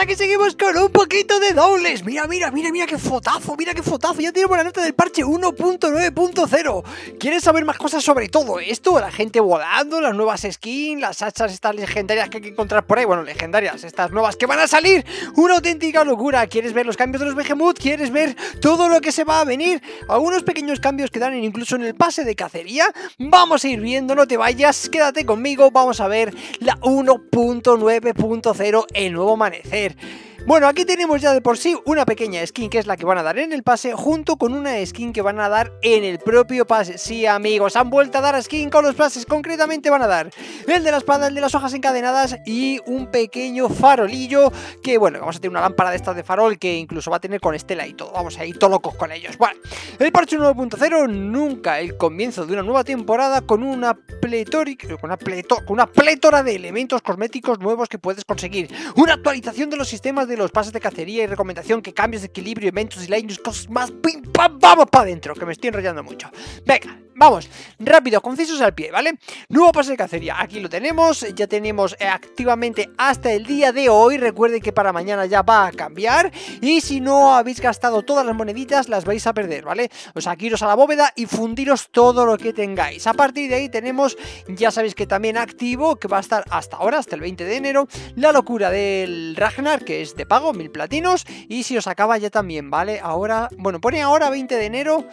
aquí seguimos con un poquito de dobles. Mira, mira, mira, mira qué fotazo, mira qué fotazo. Ya tenemos la nota del parche 1.9.0. ¿Quieres saber más cosas sobre todo esto? La gente volando, las nuevas skins, las hachas estas legendarias que hay que encontrar por ahí. Bueno, legendarias, estas nuevas que van a salir. Una auténtica locura. ¿Quieres ver los cambios de los Behemoth? ¿Quieres ver todo lo que se va a venir? Algunos pequeños cambios que dan incluso en el pase de cacería. Vamos a ir viendo, no te vayas, quédate conmigo. Vamos a ver la 1.9.0, el nuevo amanecer. hacer. Bueno, aquí tenemos ya de por sí una pequeña skin que es la que van a dar en el pase junto con una skin que van a dar en el propio pase. Sí, amigos, han vuelto a dar skin con los pases, concretamente van a dar el de la espada, el de las hojas encadenadas y un pequeño farolillo que, bueno, vamos a tener una lámpara de estas de farol que incluso va a tener con estela y todo. Vamos a ir todos locos con ellos. Bueno, el parche 9.0 nunca el comienzo de una nueva temporada con una pletórica, con una, con una plétora de elementos cosméticos nuevos que puedes conseguir. Una actualización de los sistemas de los pases de cacería y recomendación que cambios de equilibrio, eventos y lanes, cosas más. ¡Pim, pam! ¡Vamos para adentro! Que me estoy enrollando mucho. Venga, vamos, rápido, concisos al pie, ¿vale? Nuevo pase de cacería, aquí lo tenemos, ya tenemos eh, activamente hasta el día de hoy. Recuerden que para mañana ya va a cambiar. Y si no habéis gastado todas las moneditas, las vais a perder, ¿vale? O sea, iros a la bóveda y fundiros todo lo que tengáis. A partir de ahí tenemos, ya sabéis que también activo, que va a estar hasta ahora, hasta el 20 de enero, la locura del Ragnar, que es de pago, mil platinos, y si os acaba ya también, ¿vale? Ahora, bueno, pone ahora 20 de enero,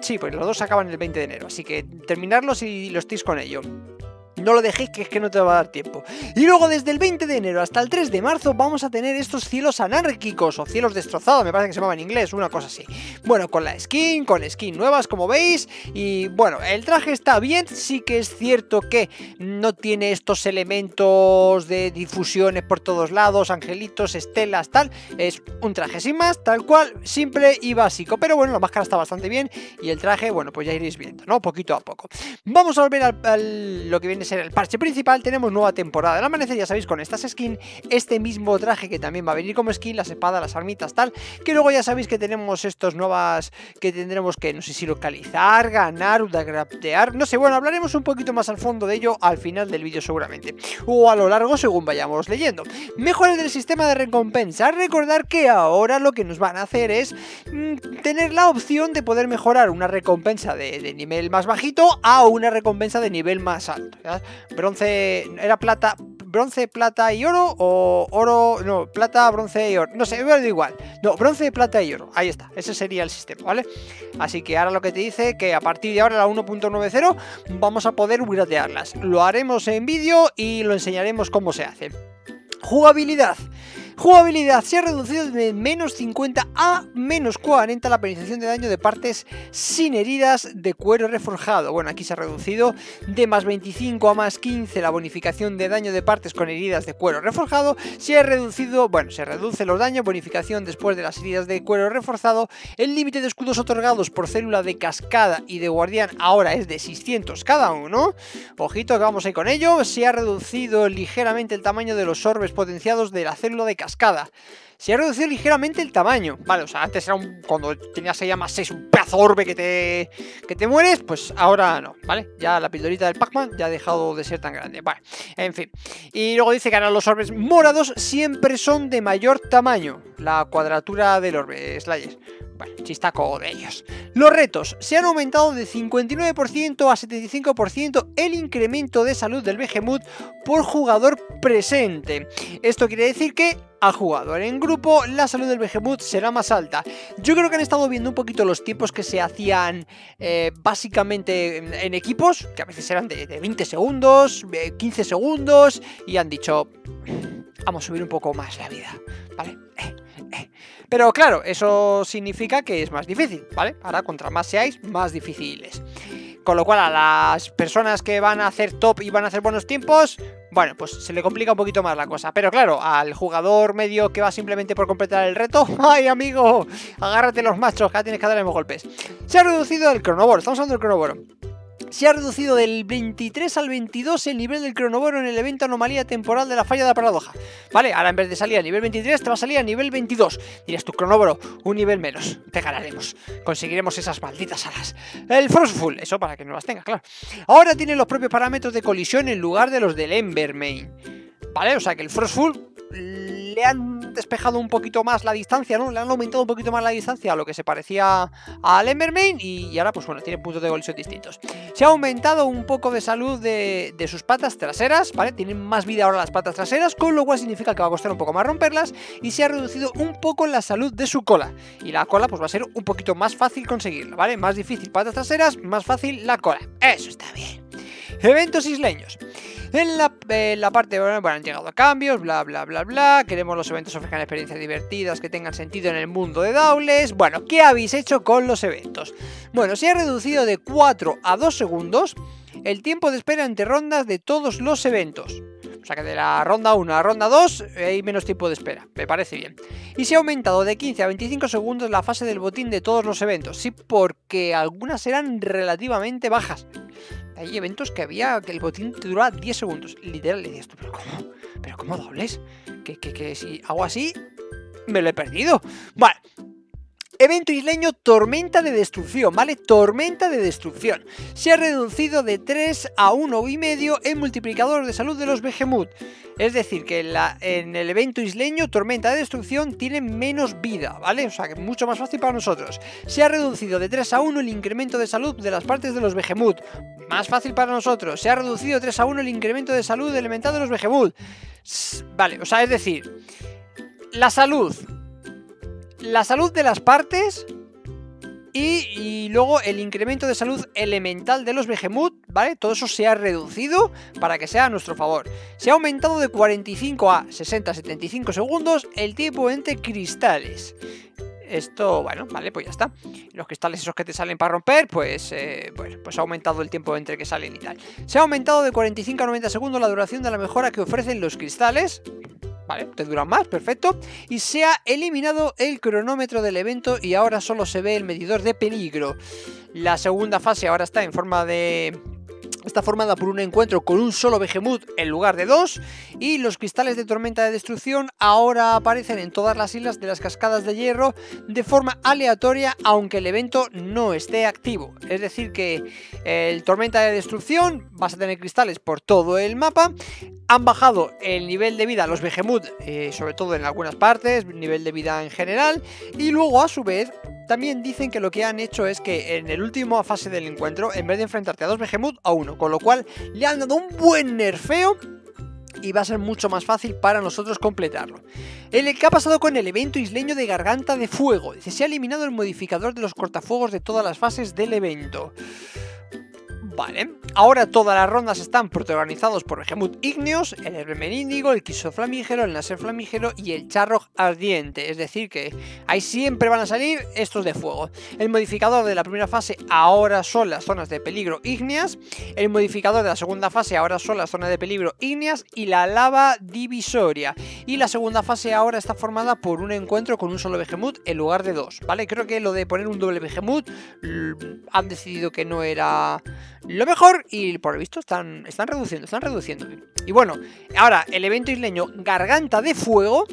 sí, pues los dos acaban el 20 de enero, así que terminarlos y lo estéis con ello. No lo dejéis que es que no te va a dar tiempo. Y luego desde el 20 de enero hasta el 3 de marzo vamos a tener estos cielos anárquicos o cielos destrozados, me parece que se llamaba en inglés, una cosa así. Bueno, con la skin, con skin nuevas como veis. Y bueno, el traje está bien, sí que es cierto que no tiene estos elementos de difusiones por todos lados, angelitos, estelas, tal. Es un traje sin más, tal cual, simple y básico. Pero bueno, la máscara está bastante bien y el traje, bueno, pues ya iréis viendo, ¿no? Poquito a poco. Vamos a volver al, lo que viene ser el parche principal, tenemos nueva temporada del amanecer, ya sabéis, con estas skins, este mismo traje que también va a venir como skin, las espadas, las armitas, tal, que luego ya sabéis que tenemos estos nuevas que tendremos que, no sé si localizar, ganar, graftear, no sé, bueno, hablaremos un poquito más al fondo de ello al final del vídeo seguramente, o a lo largo según vayamos leyendo. Mejores del sistema de recompensa, recordar que ahora lo que nos van a hacer es mmm, tener la opción de poder mejorar una recompensa de, de, nivel más bajito a una recompensa de nivel más alto. ¿ya? Bronce, era plata, bronce, plata y oro, o oro, no, plata, bronce y oro, no sé, me da igual, no, bronce, plata y oro, ahí está, ese sería el sistema, ¿vale? Así que ahora lo que te dice que a partir de ahora, la 1.90, vamos a poder gradearlas, lo haremos en vídeo y lo enseñaremos cómo se hace. Jugabilidad. Jugabilidad se ha reducido de menos 50 a menos 40 la penalización de daño de partes sin heridas de cuero reforjado. Bueno, aquí se ha reducido de más 25 a más 15 la bonificación de daño de partes con heridas de cuero reforjado. Se ha reducido, bueno, se reduce los daños, bonificación después de las heridas de cuero reforzado. El límite de escudos otorgados por célula de cascada y de guardián ahora es de 600 cada uno. Ojito que vamos a ir con ello. Se ha reducido ligeramente el tamaño de los orbes potenciados de la célula de cascada Se ha reducido ligeramente el tamaño. Vale, o sea, antes era un. Cuando tenías ahí más 6, un pedazo orbe que te. que te mueres, pues ahora no, ¿vale? Ya la pildorita del Pac-Man ya ha dejado de ser tan grande. Vale, en fin. Y luego dice que ahora los orbes morados siempre son de mayor tamaño. La cuadratura del orbe, Slayer. Bueno, chistaco de ellos. Los retos. Se han aumentado de 59% a 75% el incremento de salud del Behemoth por jugador presente. Esto quiere decir que al jugador en grupo la salud del Behemoth será más alta. Yo creo que han estado viendo un poquito los tiempos que se hacían eh, básicamente en, equipos, que a veces eran de, de 20 segundos, 15 segundos, y han dicho, vamos a subir un poco más la vida, ¿vale? Eh, eh. Pero claro, eso significa que es más difícil, ¿vale? Ahora, contra más seáis, más difíciles. Con lo cual, a las personas que van a hacer top y van a hacer buenos tiempos, bueno, pues se le complica un poquito más la cosa. Pero claro, al jugador medio que va simplemente por completar el reto, ¡ay, amigo! Agárrate los machos, que tienes que darle golpes. Se ha reducido el cronoboro, estamos hablando del cronoboro. Se ha reducido del 23 al 22 el nivel del cronoboro en el evento anomalía temporal de la falla de la paradoja. Vale, ahora en vez de salir a nivel 23 te va a salir a nivel 22. Dirás tu cronoboro, un nivel menos. Te ganaremos. Conseguiremos esas malditas alas. El Frostful, eso para que no las tengas, claro. Ahora tiene los propios parámetros de colisión en lugar de los del Embermain. Vale, o sea que el Frostful le han despejado un poquito más la distancia, ¿no? Le han aumentado un poquito más la distancia a lo que se parecía al Embermain y, ahora, pues bueno, tiene puntos de colisión distintos. Se ha aumentado un poco de salud de, de sus patas traseras, ¿vale? Tienen más vida ahora las patas traseras, con lo cual significa que va a costar un poco más romperlas y se ha reducido un poco la salud de su cola. Y la cola, pues va a ser un poquito más fácil conseguirla, ¿vale? Más difícil patas traseras, más fácil la cola. Eso está bien. Eventos isleños. En la, parte, bueno, han llegado cambios, bla, bla, bla, bla. Queremos los eventos ofrezcan experiencias divertidas que tengan sentido en el mundo de Daules. Bueno, ¿qué habéis hecho con los eventos? Bueno, se ha reducido de 4 a 2 segundos el tiempo de espera entre rondas de todos los eventos. O sea que de la ronda 1 a ronda 2 hay menos tiempo de espera, me parece bien. Y se ha aumentado de 15 a 25 segundos la fase del botín de todos los eventos, sí, porque algunas eran relativamente bajas. Hay eventos que había que el botín te duraba 10 segundos. Literal, le dices tú, pero ¿cómo? ¿Pero cómo dobles? Que, que, que si hago así, me lo he perdido. Vale, Evento isleño Tormenta de Destrucción, ¿vale? Tormenta de Destrucción. Se ha reducido de 3 a 1,5 el multiplicador de salud de los Behemoth. Es decir, que en, el evento isleño Tormenta de Destrucción tiene menos vida, ¿vale? O sea, que es mucho más fácil para nosotros. Se ha reducido de 3 a 1 el incremento de salud de las partes de los Behemoth. Más fácil para nosotros. Se ha reducido de 3 a 1 el incremento de salud elemental de los Behemoth. Vale, o sea, es decir, la salud la salud de las partes y, luego el incremento de salud elemental de los Behemoth, ¿vale? Todo eso se ha reducido para que sea a nuestro favor. Se ha aumentado de 45 a 60-75 segundos el tiempo entre cristales. Esto, bueno, vale, pues ya está. Los cristales esos que te salen para romper, pues, eh, bueno, pues ha aumentado el tiempo entre que salen y tal. Se ha aumentado de 45 a 90 segundos la duración de la mejora que ofrecen los cristales. Vale, te duran más, perfecto. Y se ha eliminado el cronómetro del evento y ahora solo se ve el medidor de peligro. La segunda fase ahora está en forma de Está formada por un encuentro con un solo Behemoth en lugar de dos y los cristales de tormenta de destrucción ahora aparecen en todas las islas de las cascadas de hierro de forma aleatoria aunque el evento no esté activo. Es decir que el tormenta de destrucción vas a tener cristales por todo el mapa. Han bajado el nivel de vida los Behemoth, eh, sobre todo en algunas partes, nivel de vida en general, y luego a su vez también dicen que lo que han hecho es que en el último fase del encuentro, en vez de enfrentarte a dos Behemoth, a uno. Con lo cual le han dado un buen nerfeo y va a ser mucho más fácil para nosotros completarlo. El que ha pasado con el evento isleño de Garganta de Fuego. Dice, se ha eliminado el modificador de los cortafuegos de todas las fases del evento. Vale, ahora todas las rondas están protagonizados por Gemut Igneos, el Herbemen Índigo, el Quiso Flamígero, el Naser Flamígero y el Charrog Ardiente. Es decir, que ahí siempre van a salir estos de fuego. El modificador de la primera fase ahora son las zonas de peligro ígneas. El modificador de la segunda fase ahora son las zonas de peligro ígneas y la lava divisoria. Y la segunda fase ahora está formada por un encuentro con un solo Behemoth en lugar de dos. ¿Vale? Creo que lo de poner un doble Behemoth han decidido que no era lo mejor y por lo visto están, están reduciendo, están reduciendo. Y bueno, ahora el evento isleño Garganta de Fuego,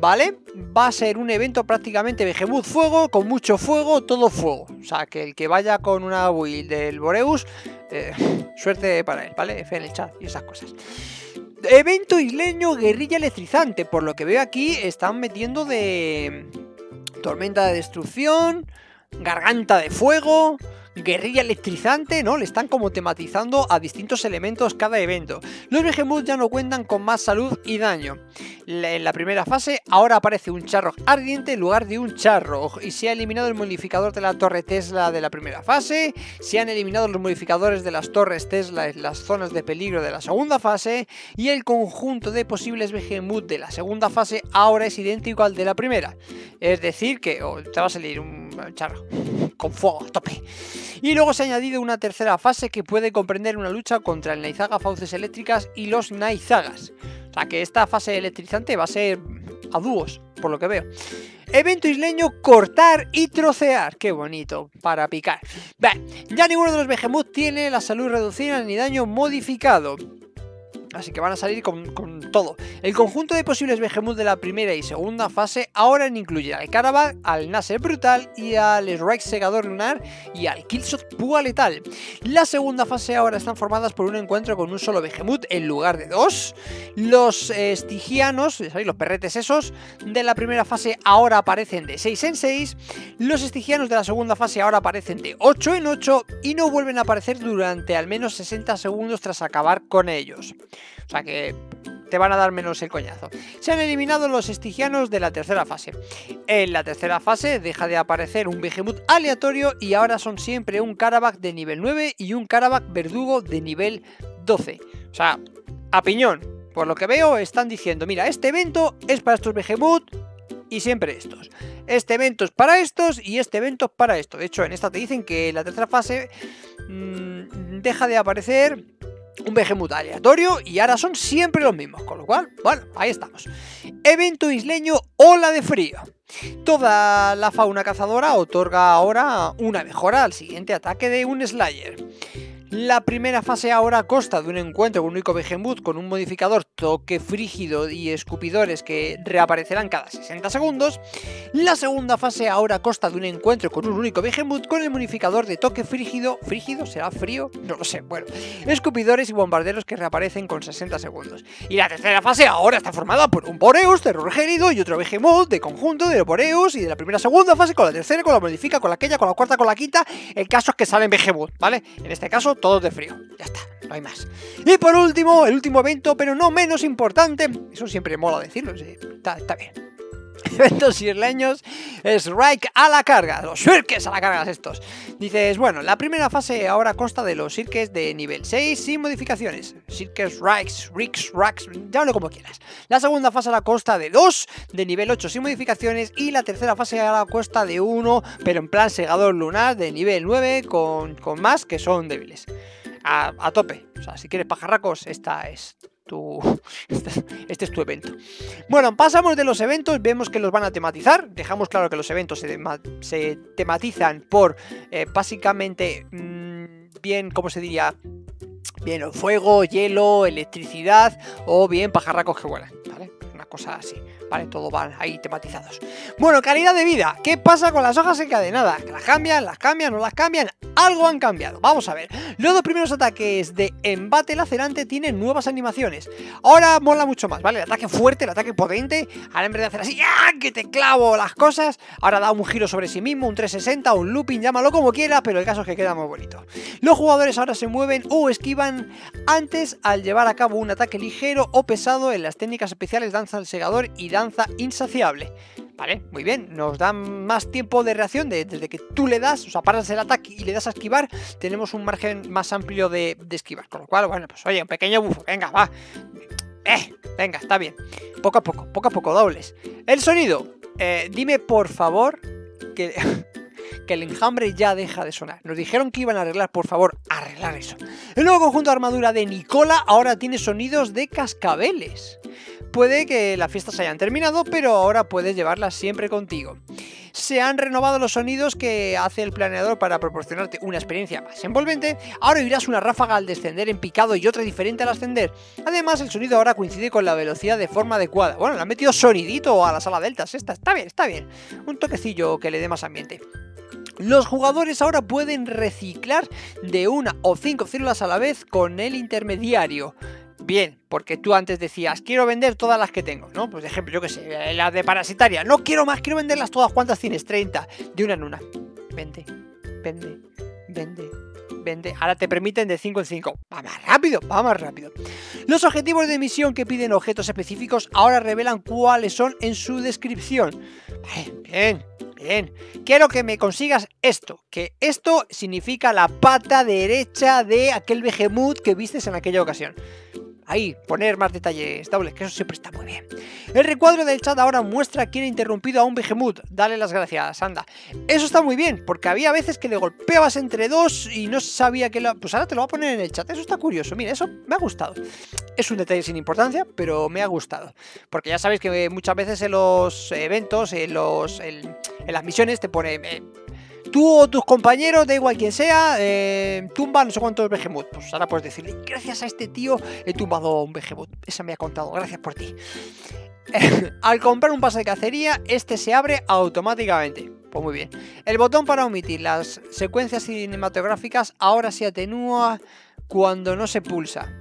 ¿vale? Va a ser un evento prácticamente Behemoth Fuego, con mucho fuego, todo fuego. O sea, que el que vaya con una build del Boreus, eh, suerte para él, ¿vale? F en el chat y esas cosas. Evento isleño Guerrilla Electrizante, por lo que veo aquí están metiendo de Tormenta de Destrucción, Garganta de Fuego guerrilla electrizante, ¿no? Le están como tematizando a distintos elementos cada evento. Los Behemoth ya no cuentan con más salud y daño. En la primera fase ahora aparece un charro ardiente en lugar de un charro y se ha eliminado el modificador de la torre Tesla de la primera fase, se han eliminado los modificadores de las torres Tesla en las zonas de peligro de la segunda fase y el conjunto de posibles Behemoth de la segunda fase ahora es idéntico al de la primera. Es decir que oh, te va a salir un charro con fuego a tope. Y luego se ha añadido una tercera fase que puede comprender una lucha contra el Naizaga Fauces Eléctricas y los Naizagas. O sea que esta fase electrizante va a ser a dúos, por lo que veo. Evento isleño cortar y trocear. Qué bonito, para picar. ya ninguno de los Behemoth tiene la salud reducida ni daño modificado. Así que van a salir con, todo. El conjunto de posibles Behemoth de la primera y segunda fase ahora incluye al Karabakh, al Nasser Brutal y al Strike Segador Lunar y al Killshot Púa Letal. La segunda fase ahora están formadas por un encuentro con un solo Behemoth en lugar de dos. Los Estigianos, ¿sabéis? los perretes esos, de la primera fase ahora aparecen de 6 en 6. Los Estigianos de la segunda fase ahora aparecen de 8 en 8 y no vuelven a aparecer durante al menos 60 segundos tras acabar con ellos. O sea que te van a dar menos el coñazo. Se han eliminado los estigianos de la tercera fase. En la tercera fase deja de aparecer un Behemoth aleatorio y ahora son siempre un Karabakh de nivel 9 y un Karabakh verdugo de nivel 12. O sea, a piñón. Por lo que veo, están diciendo, mira, este evento es para estos Behemoth y siempre estos. Este evento es para estos y este evento es para esto. De hecho, en esta te dicen que la tercera fase mmm, deja de aparecer un Behemoth aleatorio y ahora son siempre los mismos, con lo cual, bueno, ahí estamos. Evento isleño Ola de Frío. Toda la fauna cazadora otorga ahora una mejora al siguiente ataque de un Slayer. La primera fase ahora consta de un encuentro con un único Behemoth con un modificador toque frígido y escupidores que reaparecerán cada 60 segundos. La segunda fase ahora consta de un encuentro con un único Behemoth con el modificador de toque frígido. ¿Frígido? ¿Será frío? No lo sé. Bueno, escupidores y bombarderos que reaparecen con 60 segundos. Y la tercera fase ahora está formada por un Boreus, terror gélido y otro Behemoth de conjunto de Boreus y de la primera segunda fase con la tercera, con la modifica, con la aquella, con la cuarta, con la quinta. El caso es que salen Behemoth, ¿vale? En este caso todos de frío. Ya está, no hay más. Y por último, el último evento, pero no menos importante, eso siempre mola decirlo, está, está bien. Eventos isleños, Strike a la carga, los Shirkes a la carga estos. Dices, bueno, la primera fase ahora consta de los Shirkes de nivel 6 sin modificaciones. Shirkes, Rikes, Ricks, Racks, llámalo como quieras. La segunda fase la consta de 2 de nivel 8 sin modificaciones y la tercera fase a la consta de 1, pero en plan segador lunar de nivel 9 con, con más que son débiles a, tope. O sea, si quieres pajarracos, esta es tu, este es tu evento. Bueno, pasamos de los eventos, vemos que los van a tematizar. Dejamos claro que los eventos se, tematizan por eh, básicamente mm, bien, ¿cómo se diría? Bien, fuego, hielo, electricidad o bien pajarracos que vuelan, ¿vale? Una cosa así. ¿vale? Todo van ahí tematizados. Bueno, calidad de vida. ¿Qué pasa con las hojas encadenadas? ¿Las cambian? ¿Las cambian? ¿No las cambian? Algo han cambiado. Vamos a ver. Los dos primeros ataques de embate lacerante tienen nuevas animaciones. Ahora mola mucho más, ¿vale? El ataque fuerte, el ataque potente. Ahora en vez de hacer así, ¡ah! Que te clavo las cosas. Ahora da un giro sobre sí mismo, un 360, un looping, llámalo como quiera, pero el caso es que queda muy bonito. Los jugadores ahora se mueven o esquivan antes al llevar a cabo un ataque ligero o pesado en las técnicas especiales del segador y danza insaciable. Vale, muy bien, nos dan más tiempo de reacción desde que tú le das, o sea, paras el ataque y le das a esquivar, tenemos un margen más amplio de, esquivar. Con lo cual, bueno, pues oye, un pequeño bufo, venga, va. Eh, venga, está bien. Poco a poco, poco a poco, dobles. El sonido, eh, dime por favor que, que el enjambre ya deja de sonar. Nos dijeron que iban a arreglar, por favor, arreglar eso. El nuevo conjunto de armadura de Nicola ahora tiene sonidos de cascabeles. Puede que las fiestas hayan terminado, pero ahora puedes llevarlas siempre contigo. Se han renovado los sonidos que hace el planeador para proporcionarte una experiencia más envolvente. Ahora oirás una ráfaga al descender en picado y otra diferente al ascender. Además, el sonido ahora coincide con la velocidad de forma adecuada. Bueno, le han metido sonidito a la sala deltas. Esta está bien, está bien. Un toquecillo que le dé más ambiente. Los jugadores ahora pueden reciclar de una o cinco células a la vez con el intermediario. Bien, porque tú antes decías, quiero vender todas las que tengo, ¿no? Pues de ejemplo, yo que sé, eh, la de parasitaria, no quiero más, quiero venderlas todas. ¿Cuántas tienes? 30, de una en una. Vende, vende, vende, vende. Ahora te permiten de 5 en 5. Va más rápido, va más rápido. Los objetivos de misión que piden objetos específicos ahora revelan cuáles son en su descripción. Bien, bien. Quiero que me consigas esto, que esto significa la pata derecha de aquel Behemoth que vistes en aquella ocasión ahí, poner más detalles dobles, que eso siempre está muy bien. El recuadro del chat ahora muestra quién ha interrumpido a un Behemoth. Dale las gracias, anda. Eso está muy bien, porque había veces que le golpeabas entre dos y no sabía que lo... Pues ahora te lo voy a poner en el chat. Eso está curioso. Mira, eso me ha gustado. Es un detalle sin importancia, pero me ha gustado. Porque ya sabéis que muchas veces en los eventos, en, los, en, las misiones, te pone... Eh, tú o tus compañeros, da igual quien sea, eh, tumba no sé cuántos Behemoth. Pues ahora puedes decirle, gracias a este tío he tumbado un Behemoth. Esa me ha contado, gracias por ti. Al comprar un pase de cacería, este se abre automáticamente. Pues muy bien. El botón para omitir las secuencias cinematográficas ahora se atenúa cuando no se pulsa.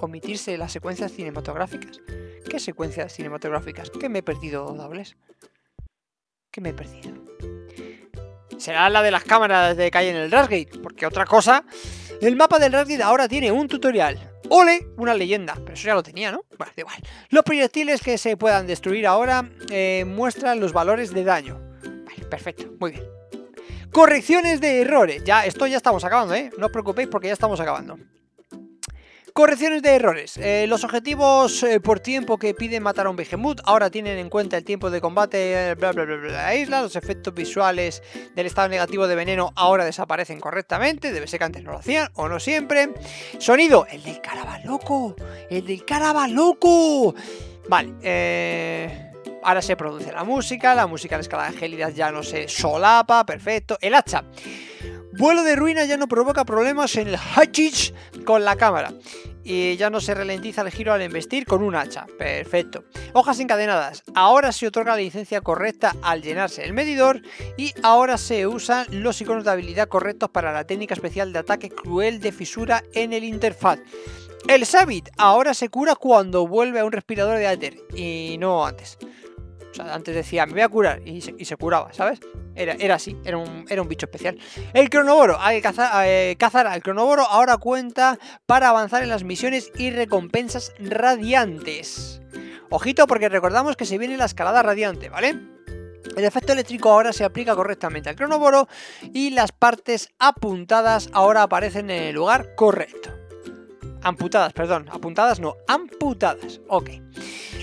Omitirse las secuencias cinematográficas. ¿Qué secuencias cinematográficas? ¿Qué me he perdido, dobles? ¿Qué me he perdido? Será la de las cámaras de calle en el Rasgate, porque otra cosa. El mapa del Rasgate ahora tiene un tutorial. ¡Ole! Una leyenda. Pero eso ya lo tenía, ¿no? Bueno, da igual. Los proyectiles que se puedan destruir ahora eh, muestran los valores de daño. Vale, perfecto. Muy bien. Correcciones de errores. Ya, esto ya estamos acabando, ¿eh? No os preocupéis porque ya estamos acabando. Correcciones de errores. Eh, los objetivos eh, por tiempo que piden matar a un Behemoth ahora tienen en cuenta el tiempo de combate, bla bla bla bla la isla. Los efectos visuales del estado negativo de veneno ahora desaparecen correctamente. Debe ser que antes no lo hacían o no siempre. Sonido, el del loco. El del loco. Vale, eh. Ahora se produce la música, la música en escala de gélidas ya no se solapa, perfecto. El hacha. Vuelo de ruina ya no provoca problemas en el hachich con la cámara. Y ya no se ralentiza el giro al investir con un hacha. Perfecto. Hojas encadenadas. Ahora se otorga la licencia correcta al llenarse el medidor. Y ahora se usan los iconos de habilidad correctos para la técnica especial de ataque cruel de fisura en el interfaz. El Sabit ahora se cura cuando vuelve a un respirador de Aether. Y no antes. Antes decía, me voy a curar y se, curaba, ¿sabes? Era, era así, era un, era un, bicho especial. El cronoboro, hay que cazar, eh, cazar al cronoboro, ahora cuenta para avanzar en las misiones y recompensas radiantes. Ojito porque recordamos que se viene la escalada radiante, ¿vale? El efecto eléctrico ahora se aplica correctamente al cronoboro y las partes apuntadas ahora aparecen en el lugar correcto. Amputadas, perdón, apuntadas no, amputadas, ok.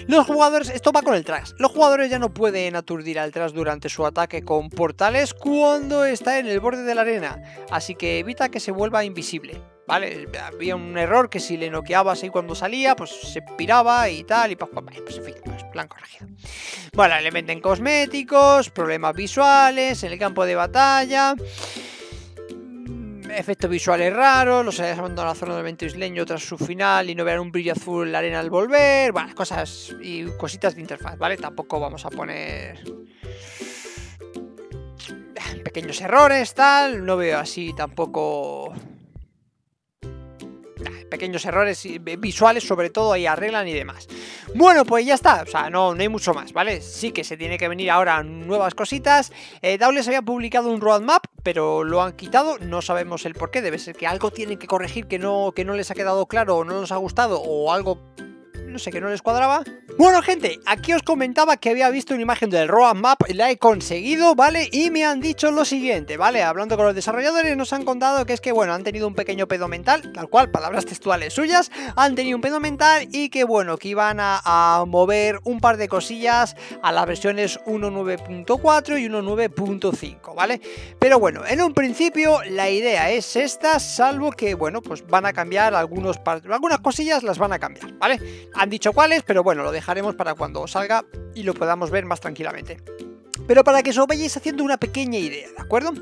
Los jugadores, esto va con el trash, los jugadores ya no pueden aturdir al trash durante su ataque con portales cuando está en el borde de la arena, así que evita que se vuelva invisible. ¿Vale? Había un error que si le noqueabas ahí cuando salía, pues se piraba y tal, y pues, pues en fin, pues plan corregido. Bueno, le meten cosméticos, problemas visuales en el campo de batalla efectos visuales raros, los hayas abandonado la zona del evento isleño tras su final y no vean un brillo azul en la arena al volver, bueno, cosas y cositas de interfaz, ¿vale? Tampoco vamos a poner pequeños errores, tal, no veo así tampoco pequeños errores visuales, sobre todo, ahí arreglan y demás. Bueno, pues ya está, o sea, no, no hay mucho más, ¿vale? Sí que se tiene que venir ahora nuevas cositas. Eh, había publicado un roadmap, pero lo han quitado, no sabemos el por qué, debe ser que algo tienen que corregir que no, que no les ha quedado claro o no les ha gustado o algo no sé, que no les cuadraba. Bueno, gente, aquí os comentaba que había visto una imagen del roadmap, la he conseguido, ¿vale? Y me han dicho lo siguiente, ¿vale? Hablando con los desarrolladores, nos han contado que es que, bueno, han tenido un pequeño pedo mental, tal cual, palabras textuales suyas, han tenido un pedo mental y que, bueno, que iban a, mover un par de cosillas a las versiones 1.9.4 y 1.9.5, ¿vale? Pero bueno, en un principio la idea es esta, salvo que, bueno, pues van a cambiar algunos algunas cosillas las van a cambiar, ¿vale? Han dicho cuáles, pero bueno, lo dejaremos para cuando salga y lo podamos ver más tranquilamente. Pero para que os vayáis haciendo una pequeña idea, ¿de acuerdo?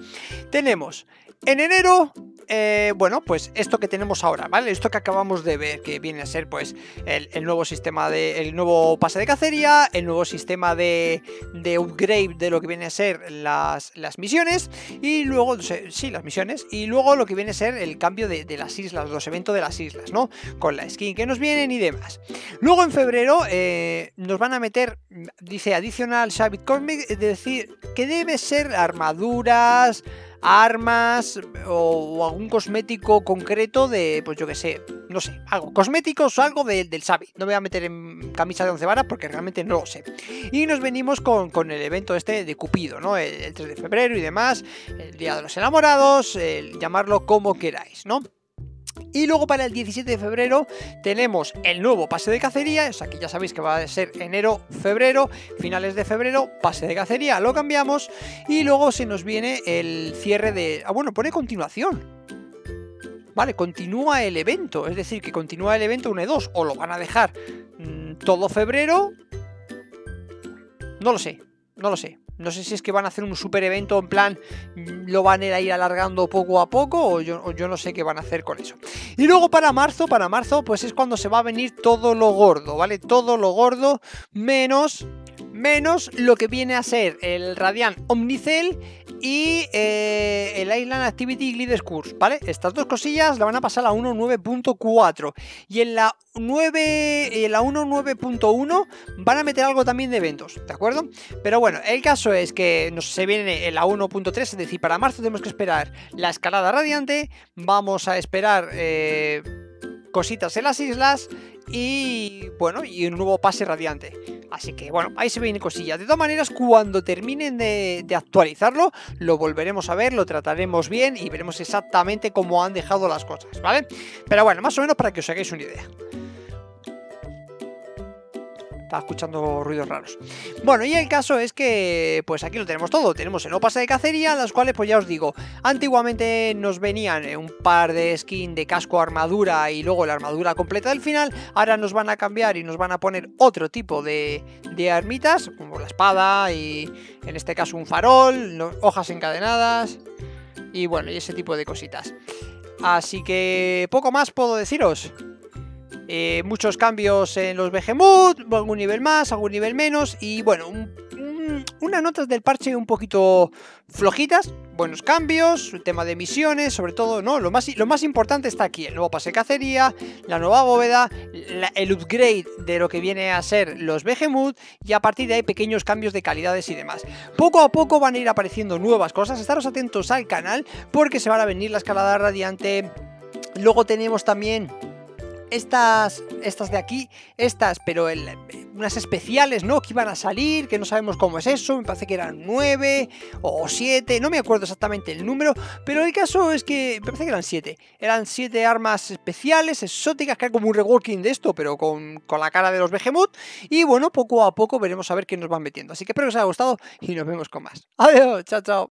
Tenemos en enero eh, bueno, pues esto que tenemos ahora, ¿vale? Esto que acabamos de ver, que viene a ser pues el, nuevo sistema de, el nuevo pase de cacería, el nuevo sistema de, de upgrade de lo que viene a ser las, las misiones, y luego, sí, las misiones, y luego lo que viene a ser el cambio de, las islas, los eventos de las islas, ¿no? Con la skin que nos vienen y demás. Luego en febrero eh, nos van a meter, dice adicional Shabit Cosmic, es decir, que debe ser armaduras, armas o, algún cosmético concreto de, pues yo que sé, no sé, algo, cosméticos o algo del Xavi. No me voy a meter en camisa de once varas porque realmente no lo sé. Y nos venimos con, el evento este de Cupido, ¿no? El, 3 de febrero y demás, el Día de los Enamorados, el llamarlo como queráis, ¿no? Y luego para el 17 de febrero tenemos el nuevo pase de cacería, o sea que ya sabéis que va a ser enero, febrero, finales de febrero, pase de cacería, lo cambiamos y luego se nos viene el cierre de... Ah, bueno, pone continuación. Vale, continúa el evento, es decir, que continúa el evento 1 y 2, o lo van a dejar mm, todo febrero, no lo sé, no lo sé. No sé si es que van a hacer un super evento en plan, lo van a ir alargando poco a poco o yo, o yo, no sé qué van a hacer con eso. Y luego para marzo, para marzo, pues es cuando se va a venir todo lo gordo, ¿vale? Todo lo gordo menos menos lo que viene a ser el Radiant Omnicell y eh, el Island Activity Glides Course, ¿vale? Estas dos cosillas la van a pasar a 1.9.4 y en la 9 en la 1.9.1 van a meter algo también de eventos, ¿de acuerdo? Pero bueno, el caso es que nos, se viene en la 1.3, es decir, para marzo tenemos que esperar la escalada radiante, vamos a esperar eh, cositas en las islas y bueno, y un nuevo pase radiante. Así que bueno, ahí se vienen cosillas. De todas maneras, cuando terminen de, de, actualizarlo, lo volveremos a ver, lo trataremos bien y veremos exactamente cómo han dejado las cosas, ¿vale? Pero bueno, más o menos para que os hagáis una idea. Estaba escuchando ruidos raros. Bueno, y el caso es que, pues aquí lo tenemos todo. Tenemos el no pase de cacería, las cuales, pues ya os digo, antiguamente nos venían un par de skin de casco armadura y luego la armadura completa del final. Ahora nos van a cambiar y nos van a poner otro tipo de, de armitas, como la espada y en este caso un farol, hojas encadenadas y bueno, y ese tipo de cositas. Así que poco más puedo deciros. Eh, muchos cambios en los Behemoth, algún nivel más, algún nivel menos y bueno, un, un, unas notas del parche un poquito flojitas, buenos cambios, el tema de misiones, sobre todo, ¿no? Lo más, lo más importante está aquí, el nuevo pase de cacería, la nueva bóveda, el upgrade de lo que viene a ser los Behemoth y a partir de ahí pequeños cambios de calidades y demás. Poco a poco van a ir apareciendo nuevas cosas, estaros atentos al canal porque se van a venir la escalada radiante. Luego tenemos también estas, estas de aquí, estas, pero el, unas especiales, ¿no? Que iban a salir, que no sabemos cómo es eso, me parece que eran 9 o 7, no me acuerdo exactamente el número, pero el caso es que me parece que eran 7. Eran 7 armas especiales, exóticas, que hay como un reworking de esto, pero con, con la cara de los Behemoth. Y bueno, poco a poco veremos a ver qué nos van metiendo. Así que espero que os haya gustado y nos vemos con más. Adiós, chao, chao.